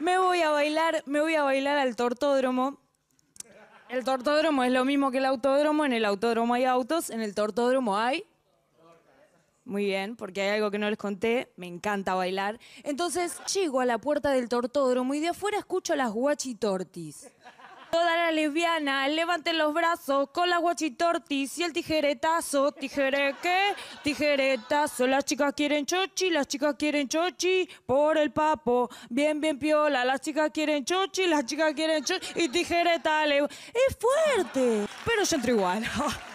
Me voy a bailar, me voy a bailar al tortódromo. El tortódromo es lo mismo que el autódromo. En el autódromo hay autos, en el tortódromo hay. Muy bien, porque hay algo que no les conté. Me encanta bailar. Entonces llego a la puerta del tortódromo y de afuera escucho las guachitortis. Toda la lesbiana, levanten los brazos con las guachitortis y el tijeretazo. ¿Tijere qué? Tijeretazo. Las chicas quieren chochi, las chicas quieren chochi por el papo. Bien, bien piola. Las chicas quieren chochi, las chicas quieren chochi y tijereta. Es fuerte, pero yo entro igual.